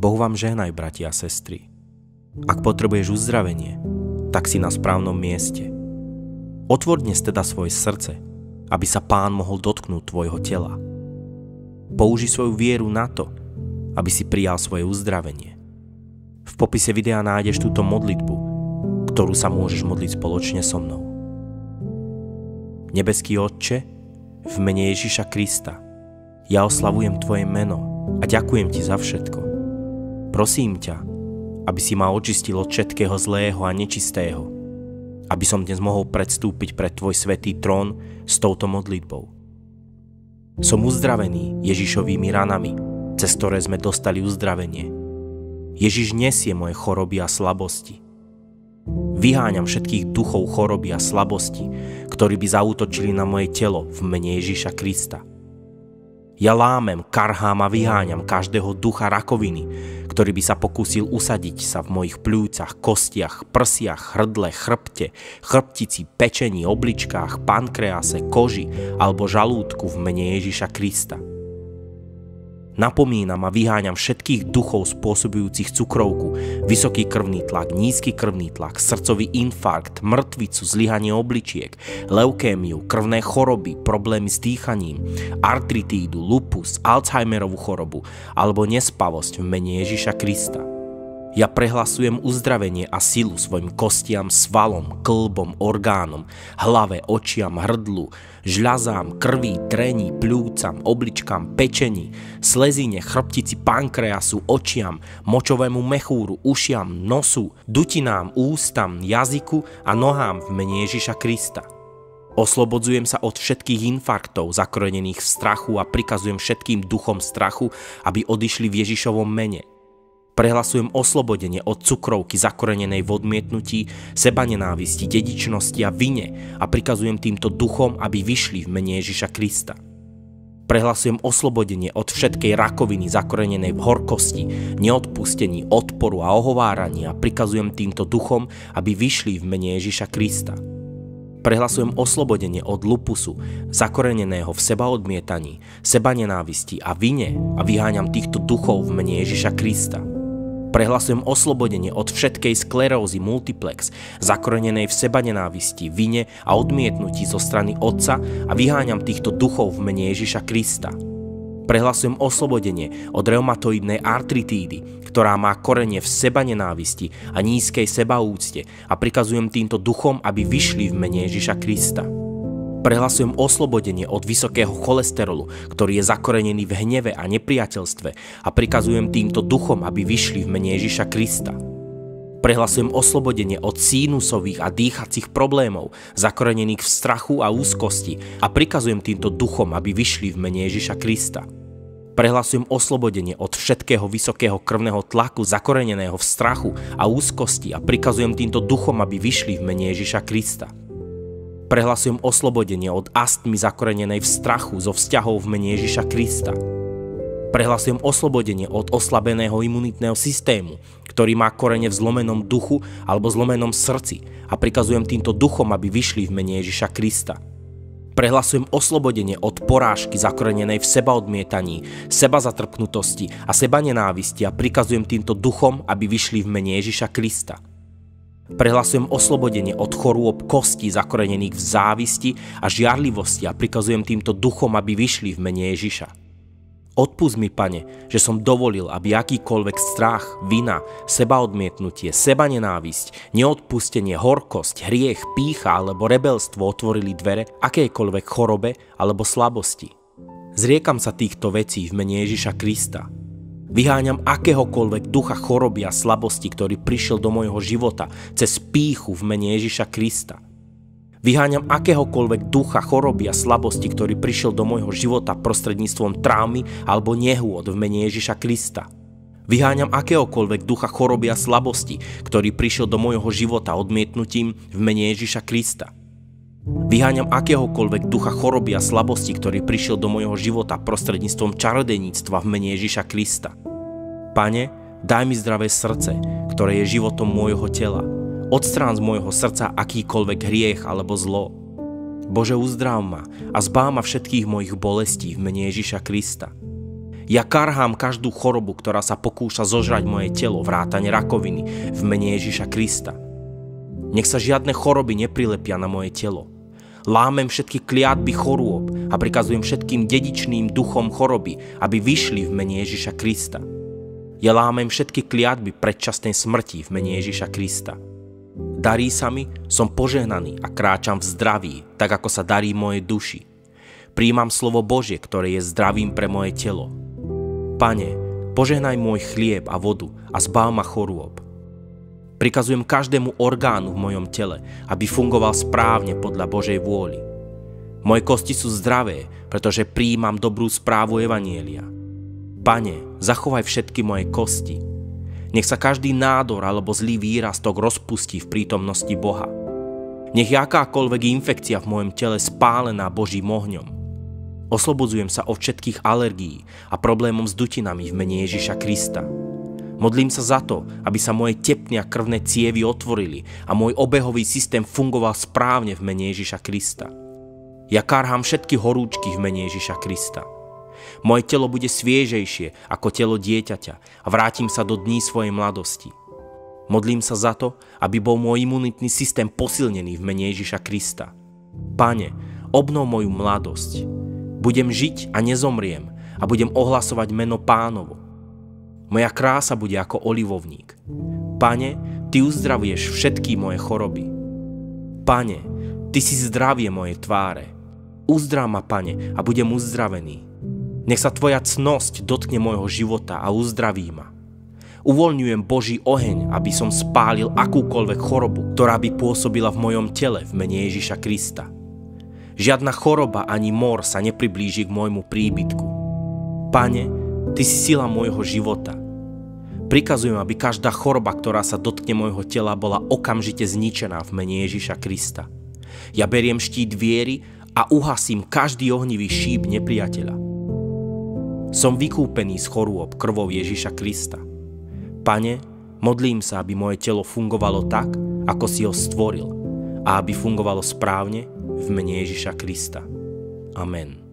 Boh vám žehnaj, bratia a sestry. Ak potrebuješ uzdravenie, tak si na správnom mieste. Otvor dnes teda svoje srdce, aby sa pán mohol dotknúť tvojho tela. Použi svoju vieru na to, aby si prijal svoje uzdravenie. V popise videa nájdeš túto modlitbu, ktorú sa môžeš modliť spoločne so mnou. Nebeský Otče, v mene Ježiša Krista, ja oslavujem Tvoje meno a ďakujem Ti za všetko. Prosím ťa, aby si ma očistil od všetkého zlého a nečistého, aby som dnes mohol predstúpiť pred Tvoj svetý trón s touto modlitbou. Som uzdravený Ježišovými ranami, cez ktoré sme dostali uzdravenie. Ježiš nesie moje choroby a slabosti. Vyháňam všetkých duchov choroby a slabosti, ktorí by zautočili na moje telo v mene Ježiša Krista. Ja lámem, karhám a vyháňam každého ducha rakoviny, ktorý by sa pokúsil usadiť sa v mojich pľúcach, kostiach, prsiach, hrdle, chrbte, chrbtici, pečení, obličkách, pankrease, koži alebo žalúdku v mene Ježiša Krista. Napomínam a vyháňam všetkých duchov spôsobujúcich cukrovku, vysoký krvný tlak, nízky krvný tlak, srdcový infarkt, mŕtvicu, zlyhanie obličiek, leukémiu, krvné choroby, problémy s dýchaním, artritídu, lupus, Alzheimerovú chorobu alebo nespavosť v mene Ježiša Krista. Ja prehlasujem uzdravenie a silu svojim kostiam, svalom, klbom, orgánom, hlave, očiam, hrdlu, žľazám, krvi, trení, pľúcam, obličkám, pečení, slezine, chrbtici, pankreasu, očiam, močovému mechúru, ušiam, nosu, dutinám, ústam, jazyku a nohám v mene Ježiša Krista. Oslobodzujem sa od všetkých infarktov zakrojených v strachu a prikazujem všetkým duchom strachu, aby odišli v Ježišovom mene – Prehlasujem oslobodenie od cukrovky zakorenenej v odmietnutí, seba nenávisti, dedičnosti a vine a prikazujem týmto duchom, aby vyšli v mene Ježiša Krista. Prehlasujem oslobodenie od všetkej rakoviny zakorenenej v horkosti, neodpustení, odporu a ohováraní a prikazujem týmto duchom, aby vyšli v mene Ježiša Krista. Prehlasujem oslobodenie od lupusu, zakoreneného v seba odmietaní, seba nenávisti a vine a vyháňam týchto duchov v mene Ježiša Krista. Prehlasujem oslobodenie od všetkej sklerózy multiplex, zakorenenej v seba nenávisti, vine a odmietnutí zo strany Otca a vyháňam týchto duchov v mene Ježiša Krista. Prehlasujem oslobodenie od reumatoidnej artritídy, ktorá má korenie v seba nenávisti a nízkej sebaúcte a prikazujem týmto duchom, aby vyšli v mene Ježiša Krista. Prehlasujem oslobodenie od vysokého cholesterolu, ktorý je zakorenený v hneve a nepriateľstve a prikazujem týmto duchom, aby vyšli v mene Ježiša Krista. Prehlasujem oslobodenie od sínusových a dýchacích problémov, zakorenených v strachu a úzkosti a prikazujem týmto duchom, aby vyšli v mene Ježiša Krista. Prehlasujem oslobodenie od všetkého vysokého krvného tlaku zakoreneného v strachu a úzkosti a prikazujem týmto duchom, aby vyšli v mene Ježiša Krista. Prehlasujem oslobodenie od astmy zakorenenej v strachu zo vzťahov v mene Ježiša Krista. Prehlasujem oslobodenie od oslabeného imunitného systému, ktorý má korene v zlomenom duchu alebo zlomenom srdci a prikazujem týmto duchom, aby vyšli v mene Ježiša Krista. Prehlasujem oslobodenie od porážky zakorenenej v seba odmietaní, seba zatrpknutosti a seba nenávisti a prikazujem týmto duchom, aby vyšli v mene Ježiša Krista. Prehlasujem oslobodenie od chorôb kostí zakorenených v závisti a žiarlivosti a prikazujem týmto duchom, aby vyšli v mene Ježiša. Odpust mi, pane, že som dovolil, aby akýkoľvek strach, vina, sebaodmietnutie, seba nenávisť, neodpustenie, horkosť, hriech, pícha alebo rebelstvo otvorili dvere akejkoľvek chorobe alebo slabosti. Zriekam sa týchto vecí v mene Ježiša Krista Vyháňam akéhokoľvek ducha choroby a slabosti, ktorý prišiel do môjho života cez píchu v mene Ježiša Krista. Vyháňam akéhokoľvek ducha choroby a slabosti, ktorý prišiel do môjho života prostredníctvom traumy alebo nehôd v mene Ježiša Krista. Vyháňam akéhokoľvek ducha choroby a slabosti, ktorý prišiel do môjho života odmietnutím v mene Ježiša Krista. Vyháňam akéhokoľvek ducha choroby a slabosti, ktorý prišiel do môjho života prostredníctvom čarodeníctva v mene Ježiša Krista. Pane, daj mi zdravé srdce, ktoré je životom môjho tela. Odstrán z môjho srdca akýkoľvek hriech alebo zlo. Bože, uzdrav ma a zbáv ma všetkých mojich bolestí v mene Ježiša Krista. Ja karhám každú chorobu, ktorá sa pokúša zožrať moje telo, vrátane rakoviny, v mene Ježiša Krista. Nech sa žiadne choroby neprilepia na moje telo. Lámem všetky kliatby chorôb a prikazujem všetkým dedičným duchom choroby, aby vyšli v mene Ježiša Krista. Ja lámem všetky kliatby predčasnej smrti v mene Ježiša Krista. Darí sa mi, som požehnaný a kráčam v zdraví, tak ako sa darí moje duši. Príjmam slovo Božie, ktoré je zdravím pre moje telo. Pane, požehnaj môj chlieb a vodu a zbav ma chorôb. Prikazujem každému orgánu v mojom tele, aby fungoval správne podľa Božej vôli. Moje kosti sú zdravé, pretože príjmam dobrú správu Evanielia. Pane, zachovaj všetky moje kosti, nech sa každý nádor alebo zlý výrastok rozpustí v prítomnosti Boha. Nech je akákoľvek infekcia v mojom tele spálená Božím ohňom. Oslobodzujem sa od všetkých alergií a problémom s dutinami v mene Ježiša Krista. Modlím sa za to, aby sa moje tepny a krvné cievy otvorili a môj obehový systém fungoval správne v mene Ježiša Krista. Ja karhám všetky horúčky v mene Ježiša Krista. Moje telo bude sviežejšie ako telo dieťaťa a vrátim sa do dní svojej mladosti. Modlím sa za to, aby bol môj imunitný systém posilnený v mene Ježiša Krista. Pane, obnov moju mladosť. Budem žiť a nezomriem a budem ohlasovať meno pánovo. Moja krása bude ako olivovník. Pane, Ty uzdravuješ všetky moje choroby. Pane, Ty si zdravie mojej tváre. Uzdrav ma, Pane, a budem uzdravený. Nech sa tvoja cnosť dotkne môjho života a uzdraví ma. Uvoľňujem Boží oheň, aby som spálil akúkoľvek chorobu, ktorá by pôsobila v mojom tele v mene Ježiša Krista. Žiadna choroba ani mor sa nepriblíži k môjmu príbytku. Pane, Ty si sila môjho života. Prikazujem, aby každá choroba, ktorá sa dotkne môjho tela, bola okamžite zničená v mene Ježiša Krista. Ja beriem štít viery a uhasím každý ohnivý šíp nepriateľa. Som vykúpený z chorôb krvou Ježiša Krista. Pane, modlím sa, aby moje telo fungovalo tak, ako si ho stvoril a aby fungovalo správne v mene Ježiša Krista. Amen.